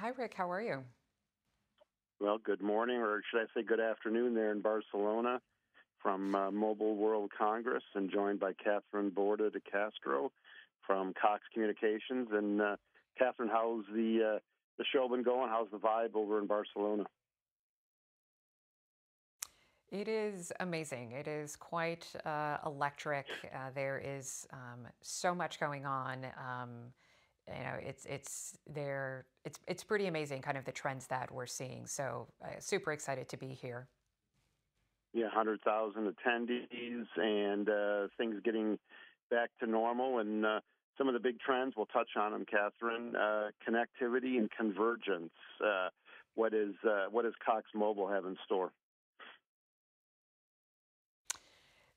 Hi, Rick. How are you? Well, good morning, or should I say good afternoon there in Barcelona from uh, Mobile World Congress and joined by Catherine Borda de Castro from Cox Communications. And uh, Catherine, how's the uh, the show been going? How's the vibe over in Barcelona? It is amazing. It is quite uh, electric. Uh, there is um, so much going on. Um, you know, it's it's there. It's it's pretty amazing, kind of the trends that we're seeing. So, uh, super excited to be here. Yeah, hundred thousand attendees and uh, things getting back to normal, and uh, some of the big trends. We'll touch on them, Catherine. Uh, connectivity and convergence. what is what does Cox Mobile have in store?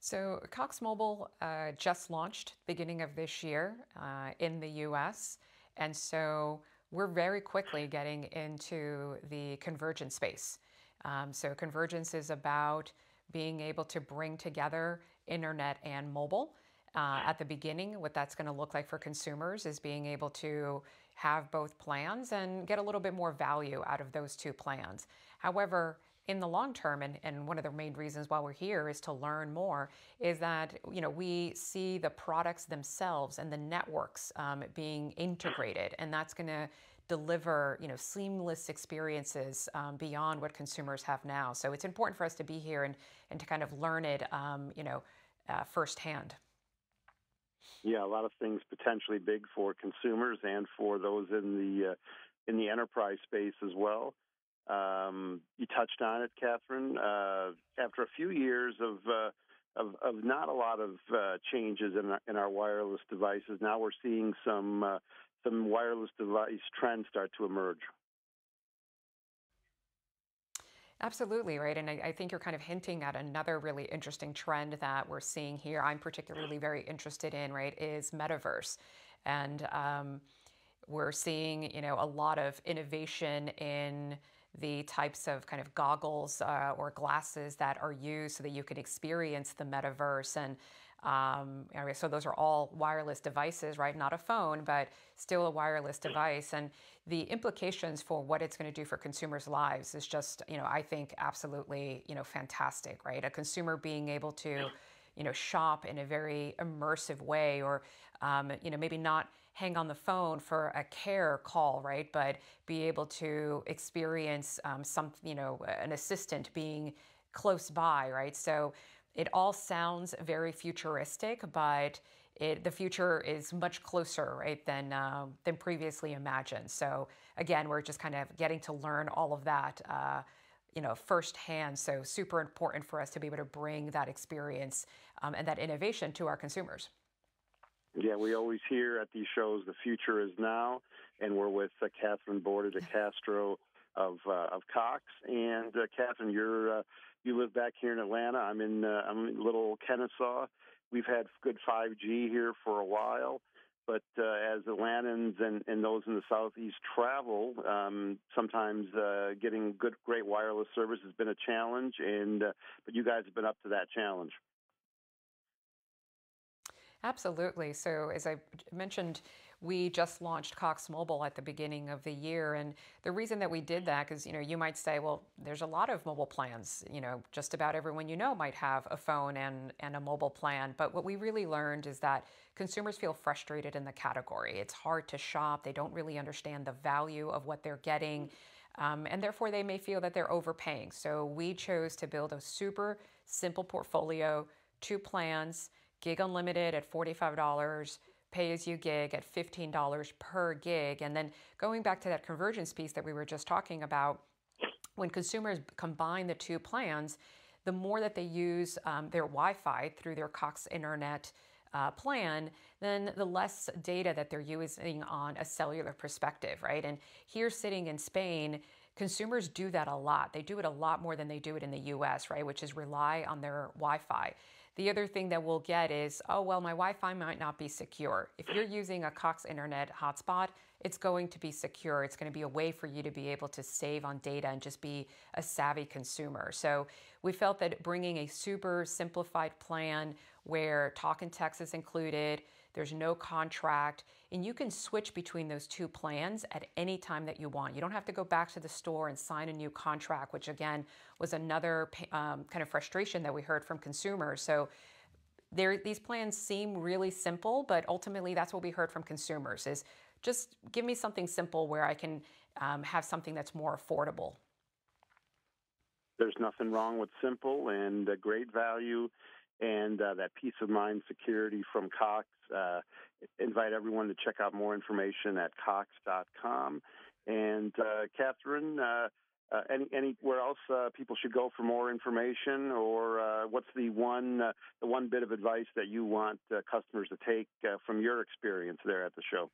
So Cox Mobile uh, just launched beginning of this year uh, in the U.S. And so we're very quickly getting into the convergence space. Um, so convergence is about being able to bring together internet and mobile. Uh, at the beginning, what that's going to look like for consumers is being able to have both plans and get a little bit more value out of those two plans. However, in the long term, and, and one of the main reasons why we're here is to learn more, is that you know we see the products themselves and the networks um, being integrated, and that's going to deliver you know seamless experiences um, beyond what consumers have now. So it's important for us to be here and and to kind of learn it um, you know uh, firsthand. Yeah, a lot of things potentially big for consumers and for those in the uh, in the enterprise space as well. Um, you touched on it, Catherine. Uh, after a few years of, uh, of, of not a lot of uh, changes in our, in our wireless devices, now we're seeing some uh, some wireless device trends start to emerge. Absolutely, right. And I, I, think you're kind of hinting at another really interesting trend that we're seeing here. I'm particularly very interested in, right, is metaverse. And um, we're seeing, you know, a lot of innovation in the types of kind of goggles uh, or glasses that are used so that you can experience the metaverse and um, so those are all wireless devices, right? Not a phone, but still a wireless device. And the implications for what it's going to do for consumers' lives is just, you know, I think absolutely, you know, fantastic, right? A consumer being able to, you know, shop in a very immersive way, or, um, you know, maybe not hang on the phone for a care call, right? But be able to experience um, some, you know, an assistant being close by, right? So it all sounds very futuristic, but it, the future is much closer, right, than uh, than previously imagined. So again, we're just kind of getting to learn all of that. Uh, you know, firsthand. So super important for us to be able to bring that experience um, and that innovation to our consumers. Yeah, we always hear at these shows the future is now, and we're with uh, Catherine Borda de Castro of uh, of Cox. And uh, Catherine, you're uh, you live back here in Atlanta. I'm in uh, I'm in little Kennesaw. We've had good 5G here for a while, but uh, as Atlantans and, and those in the southeast travel, um, sometimes uh, getting good, great wireless service has been a challenge. And uh, but you guys have been up to that challenge. Absolutely. So, as I mentioned, we just launched Cox Mobile at the beginning of the year, and the reason that we did that is, you know, you might say, well, there's a lot of mobile plans. You know, just about everyone you know might have a phone and and a mobile plan. But what we really learned is that consumers feel frustrated in the category. It's hard to shop. They don't really understand the value of what they're getting. Um, and therefore, they may feel that they're overpaying. So, we chose to build a super simple portfolio, two plans gig unlimited at $45, pay as you gig at $15 per gig. And then going back to that convergence piece that we were just talking about, when consumers combine the two plans, the more that they use um, their Wi Fi through their Cox Internet uh, plan, then the less data that they're using on a cellular perspective, right? And here sitting in Spain, consumers do that a lot. They do it a lot more than they do it in the US, right? Which is rely on their Wi Fi. The other thing that we'll get is, oh, well, my Wi Fi might not be secure. If you're using a Cox Internet hotspot, it's going to be secure. It's going to be a way for you to be able to save on data and just be a savvy consumer. So we felt that bringing a super simplified plan where talk and text is included, There's no contract, and you can switch between those two plans at any time that you want. You don't have to go back to the store and sign a new contract, which again was another um, kind of frustration that we heard from consumers. So these plans seem really simple, but ultimately that's what we heard from consumers is just give me something simple where I can um, have something that's more affordable. There's nothing wrong with simple and great value and uh, that peace of mind security from Cox. Uh, invite everyone to check out more information at Cox.com. And uh, Catherine, uh, uh, any anywhere else uh, people should go for more information, or what's the one the one bit of advice that you want customers to take from your experience there at the show?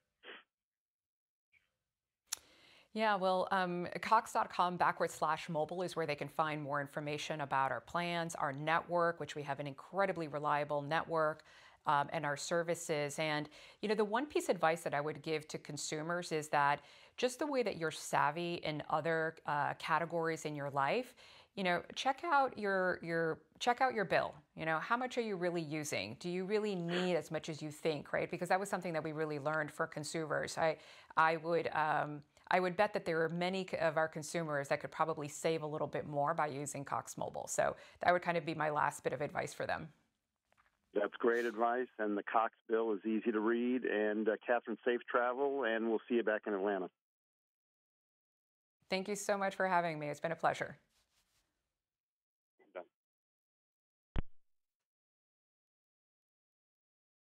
Yeah, well, um, Cox.com backward slash mobile is where they can find more information about our plans, our network, which we have an incredibly reliable network. Um, and our services. And, you know, the one piece of advice that I would give to consumers is that just the way that you're savvy in other uh, categories in your life, you know, check out your your check out your bill. You know, how much are you really using? Do you really need as much as you think, right? Because that was something that we really learned for consumers. I I would um, I would bet that there are many of our consumers that could probably save a little bit more by using Cox Mobile. So that would kind of be my last bit of advice for them. That's great advice, and the Cox bill is easy to read. And uh, Catherine, safe travel, and we'll see you back in Atlanta. Thank you so much for having me. It's been a pleasure.